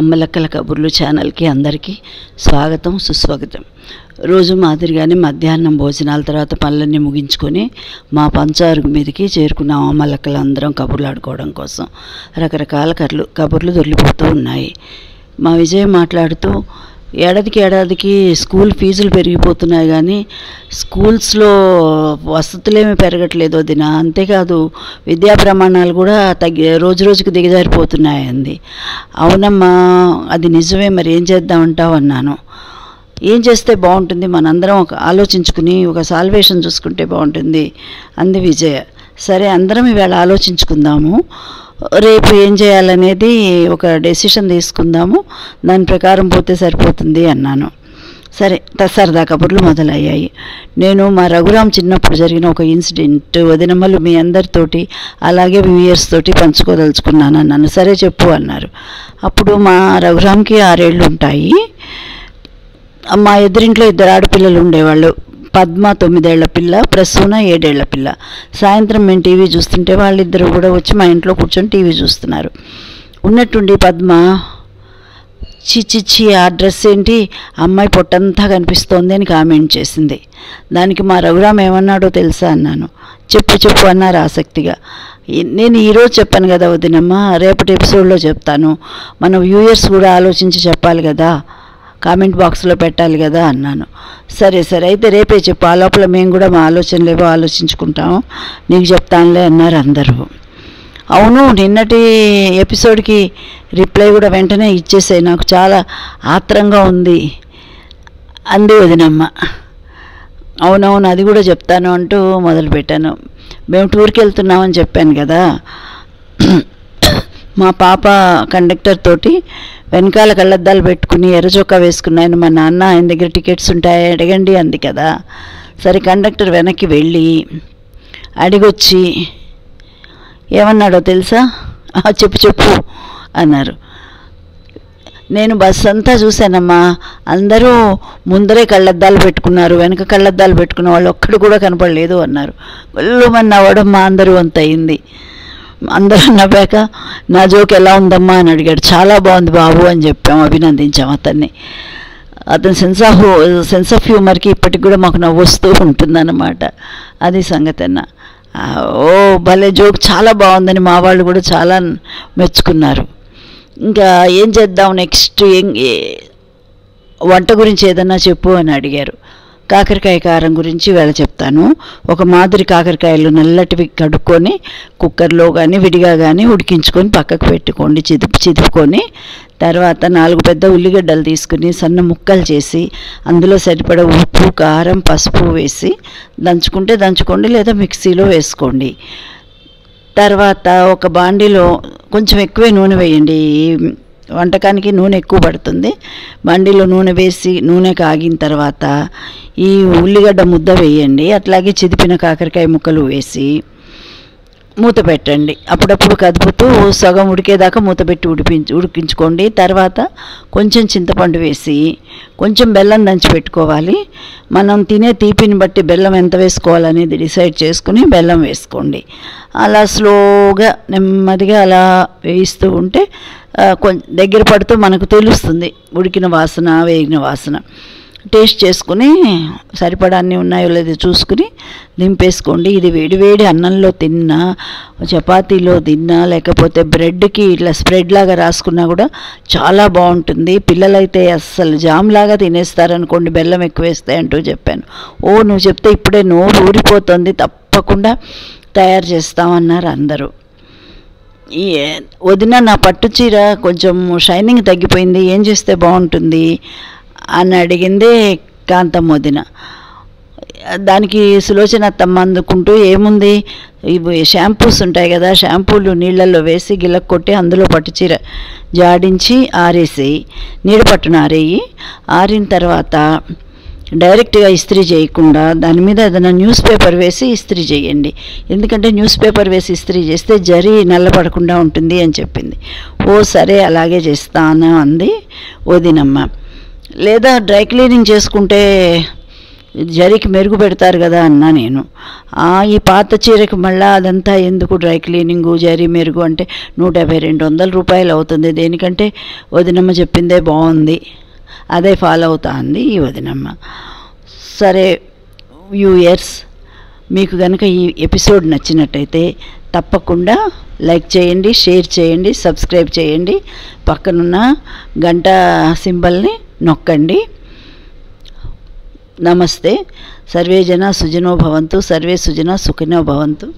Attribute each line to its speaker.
Speaker 1: అమ్మలక్కల కబుర్లు ఛానల్కి అందరికీ స్వాగతం సుస్వాగతం. రోజు మాదిరిగానే మధ్యాహ్నం భోజనాల తర్వాత పనులన్నీ ముగించుకొని మా పంచారుగు మీదకి చేరుకున్నాం అమ్మలక్కలు అందరం కబుర్లు ఆడుకోవడం కోసం రకరకాల కర్లు కబుర్లు దొరికిపోతూ ఉన్నాయి. మా విజయ్ మాట్లాడుతూ ఏడాదికి ఏడాదికి స్కూల్ ఫీజులు పెరిగిపోతున్నాయి కానీ స్కూల్స్లో వసతులేమీ పెరగట్లేదు వదిన. అంతేకాదు విద్యా ప్రమాణాలు కూడా తగ్గి రోజు రోజుకి దిగజారిపోతున్నాయండి. అవునమ్మా అది నిజమే మరి ఏం చేద్దామంటావు అన్నాను. ఏం చేస్తే బాగుంటుంది? మనందరం ఒక ఆలోచించుకుని ఒక సాల్వేషన్ చూసుకుంటే బాగుంటుంది అంది విజయ. సరే అందరం ఇవాళ ఆలోచించుకుందాము. రేపు ఏం చేయాలనేది ఒక డెసిషన్ తీసుకుందాము. దాని ప్రకారం పోతే సరిపోతుంది అన్నాను. సరే త- సరదా కబుర్లు మొదలయ్యాయి. నేను మా రఘురామ్ చిన్నప్పుడు జరిగిన ఒక ఇన్సిడెంట్ వదినమ్మలు మీ అందరితోటి అలాగే వ్యూయర్స్ తోటి పంచుకోదలుచుకున్నాను అన్నాను సరే చెప్పు అన్నారు. అప్పుడు మా రఘురామ్కి ఆరేళ్ళు ఉంటాయి. మా ఎదురింట్లో ఇద్దరు ఆడపిల్లలు ఉండేవాళ్ళు. పద్మ తొమ్మిదేళ్ళ పిల్ల ప్రసూన ఏడేళ్ళ పిల్ల. సాయంత్రం మేము టీవీ చూస్తుంటే వాళ్ళిద్దరు కూడా వచ్చి మా ఇంట్లో కూర్చొని టీవీ చూస్తున్నారు. ఉన్నట్టుండి పద్మ చిచ్చిచ్చి ఆ డ్రెస్ ఏంటి? అమ్మాయి పొట్టంతా కనిపిస్తోంది అని కామెంట్ చేసింది. దానికి మా రఘురామ్ ఏమన్నాడో తెలుసా అన్నాను. చెప్పు చెప్పు అన్నారు ఆసక్తిగా. ఈ- నేను ఈరోజు చెప్పాను కదా వదినమ్మ రేపటి ఎపిసోడ్లో చెప్తాను. మనం వ్యూయర్స్ కూడా ఆలోచించి చెప్పాలి కదా. కామెంట్ బాక్స్లో పెట్టాలి కదా అన్నాను. సరే సరే అయితే రేపే చెప్పు. ఆ లోపల మేము కూడా మా ఆలోచనలేవో ఆలోచించుకుంటాము. నీకు చెప్తానులే అన్నారు అందరూ. అవును నిన్నటి ఎపిసోడ్కి రిప్లై కూడా వెంటనే ఇచ్చేసాయి. నాకు చాలా ఆత్రంగా ఉంది. అంది వదినమ్మ. అవునవును అది కూడా చెప్తాను అంటూ మొదలుపెట్టాను. మేము టూర్కి వెళ్తున్నామని చెప్పాను కదా. మా పాప కండక్టర్ తోటి వెనకాల కళ్ళద్దాలు పెట్టుకుని ఎర్ర చొక్కా మా నాన్న ఆయన దగ్గర టికెట్స్ ఉంటాయి అడగండి అంది కదా. సరే కండక్టర్ వెనక్కి వెళ్ళి అడిగొచ్చి ఏమన్నాడో తెలుసా? చెప్పు చెప్పు అన్నారు. నేను బస్ అంతా చూశానమ్మా. అందరూ ముందరే కళ్ళద్దాలు పెట్టుకున్నారు వెనక కళ్ళద్దాలు పెట్టుకున్న వాళ్ళు ఒక్కడు కూడా కనపడలేదు అన్నారు. గొల్లుమని నవ్వడమ్మా అందరూ అంత అయింది. అందరూ నవ్వాక నా జోక్ ఎలా ఉందమ్మా? అని అడిగాడు. చాలా బాగుంది బాబు అని చెప్పాము అభినందించాం అతన్ని. అతని సెన్స్ ఆఫ్ సెన్స్ ఆఫ్ హ్యూమర్కి ఇప్పటికి కూడా మాకు నవ్వు వస్తూ ఉంటుందన్నమాట. అది సంగతి అన్న. ఓ భలే జోక్ చాలా బాగుందని మా వాళ్ళు కూడా చాలా మెచ్చుకున్నారు. ఇంకా ఏం చేద్దాం నెక్స్ట్ ఏం వంట గురించి ఏదన్నా చెప్పు అని అడిగారు. కాకరకాయ కారం గురించి వేళ చెప్తాను. ఒక మాదిరి కాకరకాయలు నల్లటివి కడుక్కొని కుక్కర్లో కానీ విడిగా కానీ ఉడికించుకొని పక్కకు పెట్టుకోండి చిదుపు చిదుపుకొని. తర్వాత నాలుగు పెద్ద ఉల్లిగడ్డలు తీసుకుని సన్న ముక్కలు చేసి అందులో సరిపడ ఉప్పు కారం పసుపు వేసి దంచుకుంటే దంచుకోండి లేదా మిక్సీలో వేసుకోండి. తర్వాత ఒక బాండీలో కొంచెం ఎక్కువే నూనె వేయండి. వంటకానికి నూనె ఎక్కువ పడుతుంది. బండిలో నూనె వేసి నూనె కాగిన తర్వాత ఈ ఉల్లిగడ్డ ముద్ద వేయండి. అట్లాగే చిదిపిన కాకరకాయ ముక్కలు వేసి మూత పెట్టండి. అప్పుడప్పుడు కదుపుతూ సగం ఉడికేదాకా మూత పెట్టి ఉడిపించి ఉడికించుకోండి. తర్వాత కొంచెం చింతపండు వేసి కొంచెం బెల్లం దంచి పెట్టుకోవాలి. మనం తినే తీపిని బట్టి బెల్లం ఎంత వేసుకోవాలనేది డిసైడ్ చేసుకుని బెల్లం వేసుకోండి. అలా స్లోగా నెమ్మదిగా అలా వేయిస్తూ ఉంటే కొంచెం దగ్గర పడుతూ మనకు తెలుస్తుంది ఉడికిన వాసన వేగిన వాసన. టేస్ట్ చేసుకుని సరిపడా అన్నీ ఉన్నాయో లేదో చూసుకుని దింపేసుకోండి. ఇది వేడివేడి అన్నంలో తిన్నా చపాతీలో తిన్నా లేకపోతే బ్రెడ్కి ఇట్లా స్ప్రెడ్ లాగా రాసుకున్నా కూడా చాలా బాగుంటుంది. పిల్లలైతే అస్సలు జామ్ లాగా తినేస్తారనుకోండి బెల్లం ఎక్కువ వేస్తాయి అంటూ చెప్పాను. ఓ నువ్వు చెప్తే ఇప్పుడే నోరు ఊరిపోతుంది. తప్పకుండా తయారు చేస్తామన్నారు అందరూ. ఈ వదిన నా పట్టు చీర కొంచెం షైనింగ్ తగ్గిపోయింది. ఏం చేస్తే బాగుంటుంది? అని అడిగిందే కాంతమోదిన దానికి సులోచన తమ్మందుకుంటూ అందుకుంటూ ఏముంది? ఇవి షాంపూస్ ఉంటాయి కదా షాంపూలు నీళ్ళల్లో వేసి గిలక్ కొట్టి అందులో పట్టు చీర జాడించి ఆరేసి నీడ పట్టున ఆరేయి. ఆరిన తర్వాత డైరెక్ట్గా ఇస్త్రీ చేయకుండా దాని మీద ఏదైనా న్యూస్ పేపర్ వేసి ఇస్త్రీ చేయండి. ఎందుకంటే న్యూస్ పేపర్ వేసి ఇస్త్రీ చేస్తే జరి నల్లపడకుండా ఉంటుంది అని చెప్పింది. ఓ సరే అలాగే చేస్తాను అంది వదినమ్మ. లేదా డ్రై క్లీనింగ్ చేసుకుంటే జరికి మెరుగు పెడతారు కదా అన్నా నేను. ఆ, ఈ పాత చీరకు మళ్ళీ అదంతా ఎందుకు డ్రై క్లీనింగు జరీ మెరుగు అంటే నూట యాభై రెండు వందల రూపాయలు అవుతుంది. దేనికంటే వదినమ్మ చెప్పిందే బాగుంది. అదే ఫాలో అవుతా అంది ఈ వదినమ్మ. సరే వ్యూయర్స్ మీకు కనుక ఈ ఎపిసోడ్ నచ్చినట్టయితే తప్పకుండా లైక్ చేయండి షేర్ చేయండి సబ్స్క్రైబ్ చేయండి. పక్కనున్న గంట సింబల్ని నొక్కండి. నమస్తే. సర్వే జన సుజనో భవంతు సర్వే సుజన సుఖినో భవంతు.